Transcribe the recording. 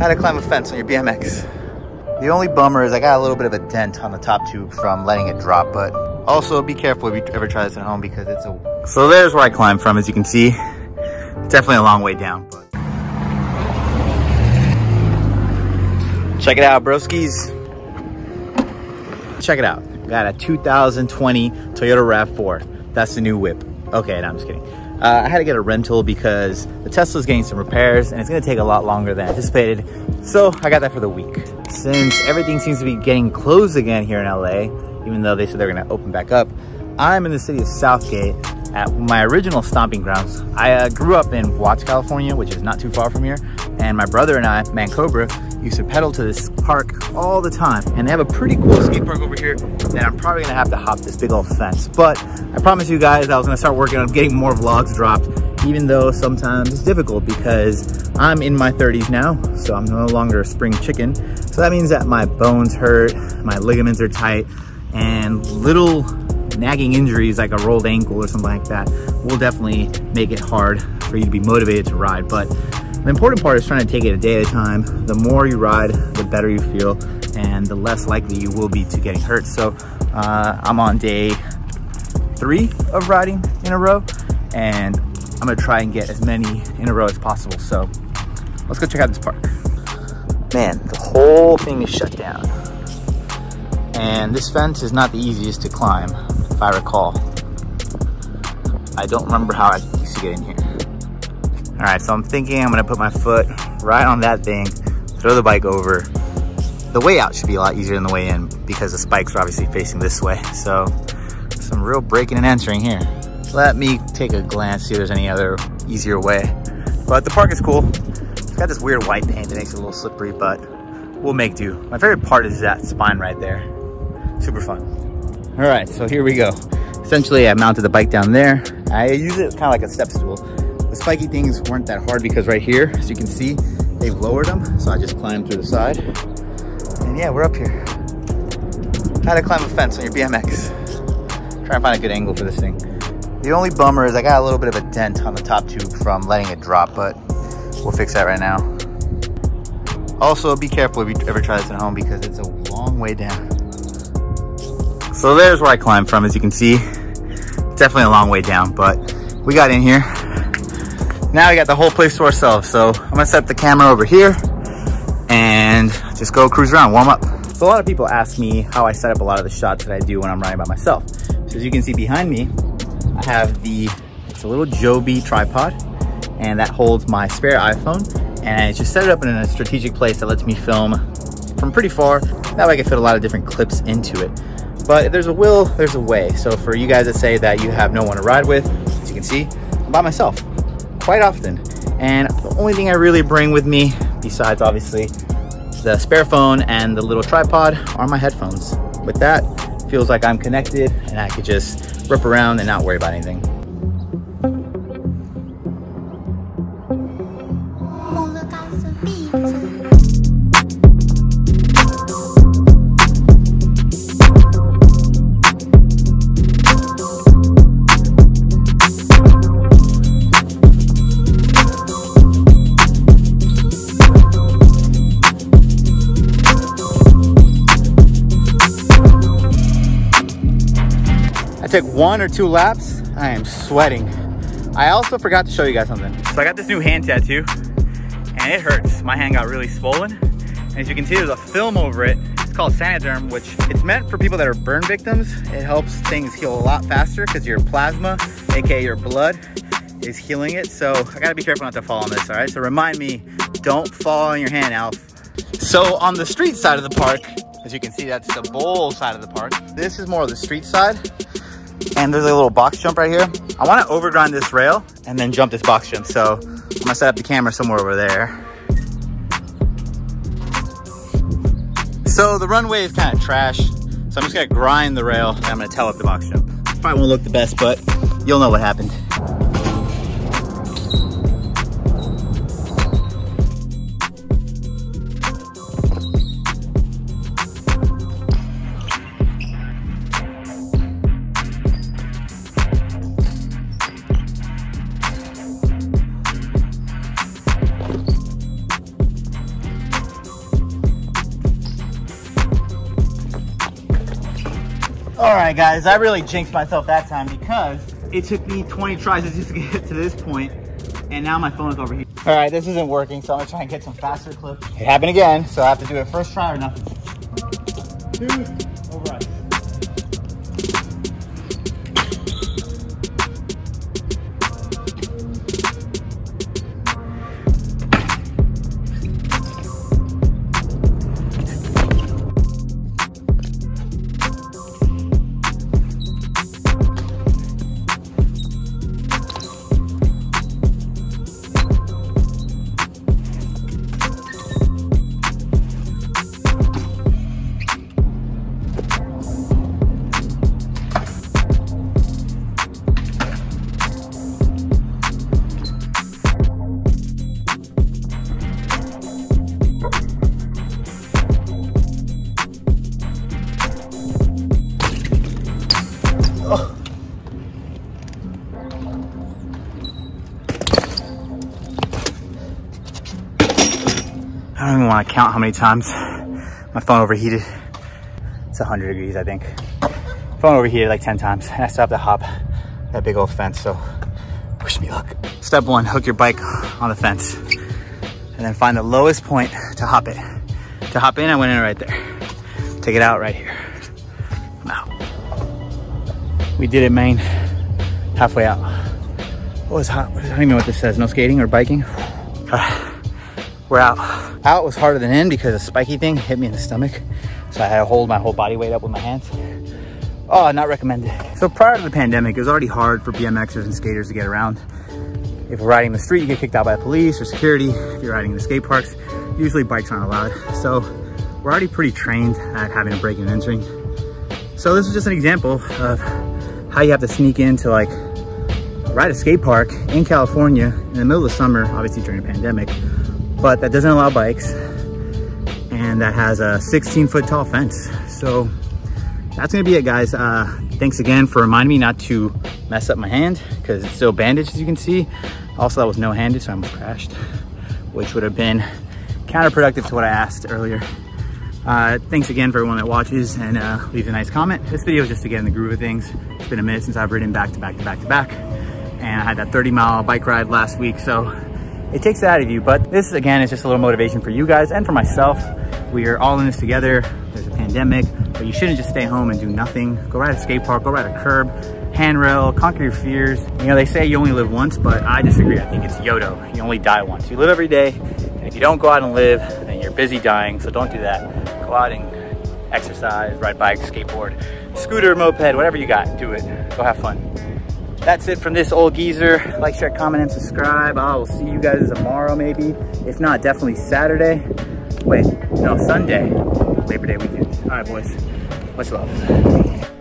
How to climb a fence on your BMX. The only bummer is I got a little bit of a dent on the top tube from letting it drop, but also be careful if you ever try this at home because it's a... So there's where I climb from, as you can see. Definitely a long way down, but... Check it out, broskies. Check it out. Got a 2020 Toyota RAV4. That's the new whip. Okay, no, I'm just kidding. Uh, I had to get a rental because the Tesla's getting some repairs and it's gonna take a lot longer than anticipated. So I got that for the week. Since everything seems to be getting closed again here in LA, even though they said they're gonna open back up, I'm in the city of South Gate at my original stomping grounds. I uh, grew up in Watts, California, which is not too far from here. And my brother and I, Man Cobra, used to pedal to this park all the time. And they have a pretty cool skate park over here that I'm probably gonna have to hop this big old fence. But I promise you guys I was gonna start working on getting more vlogs dropped, even though sometimes it's difficult because I'm in my 30s now, so I'm no longer a spring chicken. So that means that my bones hurt, my ligaments are tight, and little nagging injuries like a rolled ankle or something like that will definitely make it hard for you to be motivated to ride. But the important part is trying to take it a day at a time. The more you ride, the better you feel and the less likely you will be to getting hurt. So uh, I'm on day three of riding in a row and I'm gonna try and get as many in a row as possible. So let's go check out this park. Man, the whole thing is shut down. And this fence is not the easiest to climb, if I recall. I don't remember how I used to get in here. All right, so I'm thinking I'm gonna put my foot right on that thing, throw the bike over. The way out should be a lot easier than the way in because the spikes are obviously facing this way. So some real breaking and entering here. Let me take a glance, see if there's any other easier way. But the park is cool. It's got this weird white paint that makes it a little slippery, but we'll make do. My favorite part is that spine right there. Super fun. All right, so here we go. Essentially, I mounted the bike down there. I use it kind of like a step stool. The spiky things weren't that hard because right here, as you can see, they've lowered them. So I just climbed through the side. And yeah, we're up here. How to climb a fence on your BMX. Try and find a good angle for this thing. The only bummer is I got a little bit of a dent on the top tube from letting it drop, but we'll fix that right now. Also, be careful if you ever try this at home because it's a long way down. So there's where I climbed from, as you can see. Definitely a long way down, but we got in here now we got the whole place to ourselves. So I'm gonna set up the camera over here and just go cruise around, warm up. So a lot of people ask me how I set up a lot of the shots that I do when I'm riding by myself. So as you can see behind me, I have the, it's a little Joby tripod and that holds my spare iPhone. And I just set it up in a strategic place that lets me film from pretty far. That way I can fit a lot of different clips into it. But if there's a will, there's a way. So for you guys that say that you have no one to ride with, as you can see, I'm by myself quite often. And the only thing I really bring with me, besides obviously the spare phone and the little tripod, are my headphones. With that, feels like I'm connected and I could just rip around and not worry about anything. Took one or two laps. I am sweating. I also forgot to show you guys something. So I got this new hand tattoo and it hurts. My hand got really swollen. And as you can see, there's a film over it. It's called Saniderm, which it's meant for people that are burn victims. It helps things heal a lot faster because your plasma, AKA your blood, is healing it. So I gotta be careful not to fall on this, all right? So remind me, don't fall on your hand, Alf. So on the street side of the park, as you can see, that's the bowl side of the park. This is more of the street side and there's a little box jump right here. I wanna overgrind this rail and then jump this box jump. So I'm gonna set up the camera somewhere over there. So the runway is kind of trash. So I'm just gonna grind the rail and I'm gonna tail up the box jump. Probably won't look the best, but you'll know what happened. All right, guys, I really jinxed myself that time because it took me 20 tries just to get to this point, and now my phone is over here. All right, this isn't working, so I'm gonna try and get some faster clips. It happened again, so I have to do it first try or nothing. Two, all right. To count how many times my phone overheated. It's 100 degrees, I think. Phone overheated like 10 times. And I still have to hop that big old fence, so wish me luck. Step one, hook your bike on the fence. And then find the lowest point to hop it. To hop in, I went in right there. Take it out right here. I'm out. We did it, Maine. Halfway out. Oh, it's hot. I don't even know what this says. No skating or biking. We're out. Out was harder than in because a spiky thing hit me in the stomach. So I had to hold my whole body weight up with my hands. Oh, not recommended. So prior to the pandemic, it was already hard for BMXers and skaters to get around. If you're riding the street, you get kicked out by the police or security. If you're riding in the skate parks, usually bikes aren't allowed. So we're already pretty trained at having a break and entering. So this is just an example of how you have to sneak into like ride a skate park in California in the middle of the summer, obviously during a pandemic, but that doesn't allow bikes and that has a 16 foot tall fence. So that's gonna be it guys. Uh, thanks again for reminding me not to mess up my hand because it's still bandaged as you can see. Also that was no handed so I almost crashed, which would have been counterproductive to what I asked earlier. Uh, thanks again for everyone that watches and uh, leaves a nice comment. This video is just to get in the groove of things. It's been a minute since I've ridden back to back to back to back. And I had that 30 mile bike ride last week. So it takes it out of you. But this again is just a little motivation for you guys and for myself. We are all in this together. There's a pandemic, but you shouldn't just stay home and do nothing. Go ride a skate park, go ride a curb, handrail, conquer your fears. You know, they say you only live once, but I disagree. I think it's Yodo. You only die once. You live every day. And if you don't go out and live, then you're busy dying. So don't do that. Go out and exercise, ride bike, skateboard, scooter, moped, whatever you got, do it. Go have fun that's it from this old geezer. Like, share, comment, and subscribe. I will see you guys tomorrow, maybe. If not, definitely Saturday. Wait, no, Sunday. Labor Day weekend. All right, boys. Much love.